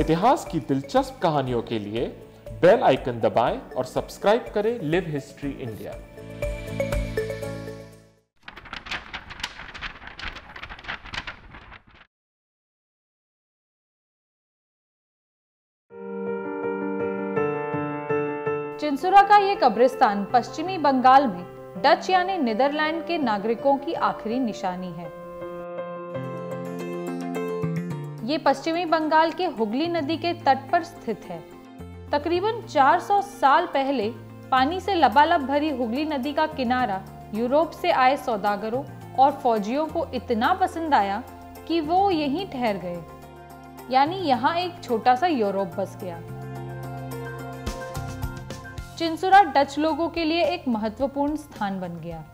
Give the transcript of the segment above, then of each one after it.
इतिहास की दिलचस्प कहानियों के लिए बेल आइकन दबाएँ और सब्सक्राइब करें लिव हिस्ट्री इंडिया। चिंसुरा का ये कब्रिस्तान पश्चिमी बंगाल में डच यानी नीदरलैंड के नागरिकों की आखिरी निशानी है। ये पश्चिमी बंगाल के हुगली नदी के तट पर स्थित है। तकरीबन 400 साल पहले पानी से लबालब भरी हुगली नदी का किनारा यूरोप से आए सौदागरों और फौजियों को इतना पसंद आया कि वो यहीं ठहर गए। यानी यहाँ एक छोटा सा यूरोप बस गया। चिंसुरा डच लोगों के लिए एक महत्वपूर्ण स्थान बन गया,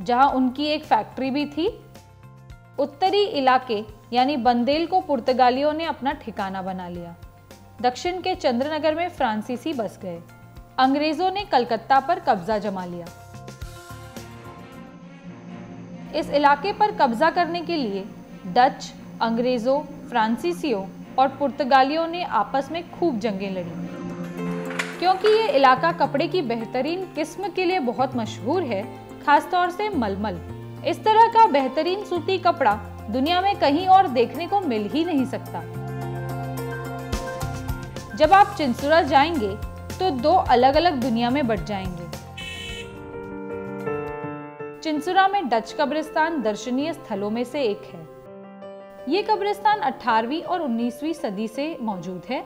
जहाँ उनकी एक फैक्ट्री भी थी उत्तरी इलाके, यानी बंदेल को पुर्तगालियों ने अपना ठिकाना बना लिया। दक्षिण के चंद्रनगर में फ्रांसीसी बस गए। अंग्रेज़ों ने कलकत्ता पर कब्जा जमा लिया। इस इलाके पर कब्जा करने के लिए डच, अंग्रेज़ों, फ्रांसीसियों और पुर्तगालियों ने आपस में खूब जंगें लड़ी। क्योंकि ये इलाका कपड़े की बेहतरीन किस्म के लिए बहुत मशहूर है, खासतौर से मलमल। इस तरह का बेहतरीन सूती कपड़ा दुनिया में कहीं और देखने को मिल ही नहीं सकता। जब आप चिंसुरा जाएँगे तो दो अलग अलग दुनिया में बट जाएँगे। चिंसुरा में डच कब्रिस्तान दर्शनीय स्थलों में से एक है। ये कब्रिस्तान 18वीं और 19वीं सदी से मौजूद है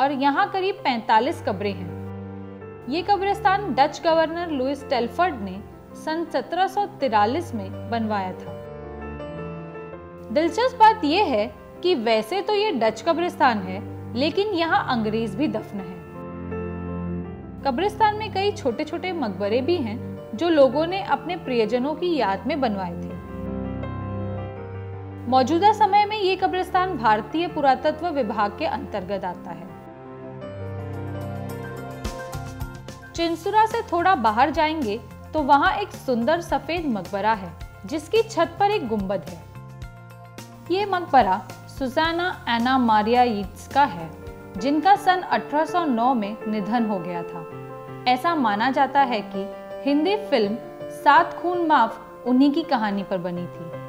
और यहाँ करीब 45 कब्रें हैं। ये कब्रिस्तान डच गवर्नर लुइस टेलफर्ड ने सन 1743 में बनवाया था। दिलचस्प बात यह है कि वैसे तो ये डच कब्रिस्तान है, लेकिन यहाँ अंग्रेज़ भी दफन है। कब्रिस्तान में कई छोटे छोटे मकबरे भी हैं, जो लोगों ने अपने प्रियजनों की याद में बनवाए थे। मौजूदा समय में ये कब्रिस्तान भारतीय पुरातत्व विभाग के अंतर्गत आता है। चिंसुरा से थोड़ा बाहर जाएँगे तो वहाँ एक सुंदर सफ़ेद मकबरा है, जिसकी छत पर एक गुंबद है। ये मकबरा सुजाना एना मारिया का है, जिनका सन 1809 में निधन हो गया था। ऐसा माना जाता है कि हिंदी फ़िल्म सात खून माफ़ उन्हीं की कहानी पर बनी थी।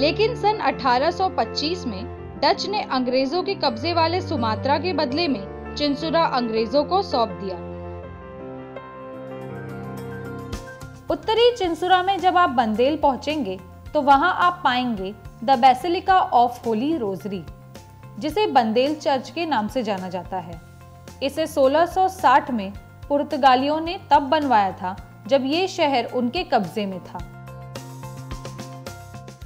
लेकिन सन 1825 में डच ने अंग्रेज़ों के कब्जे वाले सुमात्रा के बदले में चिंसुरा अंग्रेज़ों को सौंप दिया। उत्तरी चिंसुरा में जब आप बंदेल पहुँचेंगे तो वहाँ आप पाएँगे the basilica of holy rosary, जिसे बंदेल चर्च के नाम से जाना जाता है। इसे 1660 में पुर्तगालियों ने तब बनवाया था, जब ये शहर उनके कब्जे में था।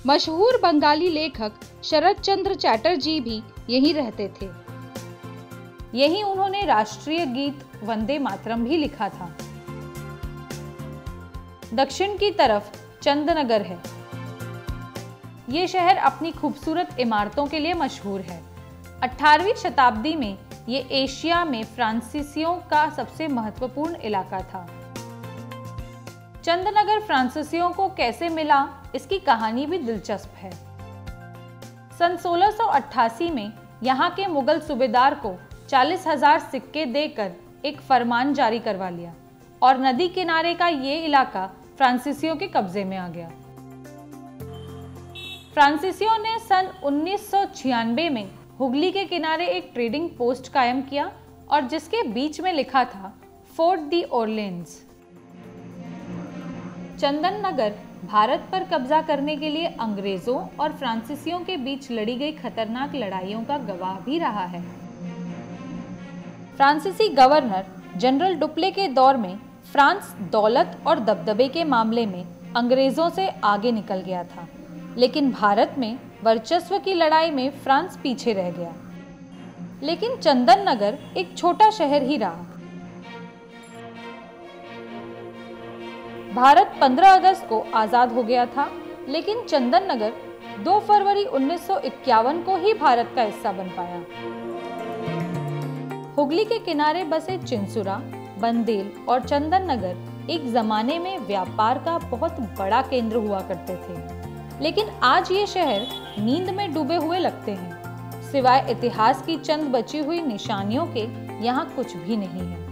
मशहूर बंगाली लेखक शरद चंद्र चैटर्जी भी यहीं रहते थे। यही उन्होंने राष्ट्रीय गीत वंदे मातरम भी लिखा था। दक्षिण की तरफ़ चंदनगर है। ये शहर अपनी खूबसूरत इमारतों के लिए मशहूर है। 18वीं शताब्दी में ये एशिया में फ्रांसीसियों का सबसे महत्वपूर्ण इलाका था। चंदनगर फ्रांसीसियों को कैसे मिला, इसकी कहानी भी दिलचस्प है। सन 1688 में यहाँ के मुगल सूबेदार को चालीस हज़ार सिक्के देकर एक फरमान जारी करवा लिया और नदी किनारे का ये इलाका फ्रांसीसियों के कब्जे में आ गया। फ्रांसीसियों ने सन उन्नीस में हुगली के किनारे एक ट्रेडिंग पोस्ट कायम किया और जिसके बीच में लिखा था, फोर्ट दी ओरलेंस चंदन नगर भारत पर कब्जा करने के लिए अंग्रेज़ों और फ्रांसीसियों के बीच लड़ी गई खतरनाक लड़ाइयों का गवाह भी रहा है। फ्रांसीसी गवर्नर जनरल डुप्ले के दौर में फ्रांस दौलत और दबदबे के मामले में अंग्रेज़ों से आगे निकल गया था, लेकिन भारत में वर्चस्व की लड़ाई में फ्रांस पीछे रह गया। लेकिन चंदन नगर एक छोटा शहर ही रहा। भारत 15 अगस्त को आज़ाद हो गया था, लेकिन चंदन नगर 2 फरवरी 1951 को ही भारत का हिस्सा बन पाया। हुगली के किनारे बसे चिंसुरा बंदेल और चंदन नगर एक जमाने में व्यापार का बहुत बड़ा केंद्र हुआ करते थे। लेकिन आज ये शहर नींद में डूबे हुए लगते हैं। सिवाय इतिहास की चंद बची हुई निशानियों के, यहाँ कुछ भी नहीं है।